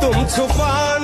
tum chupan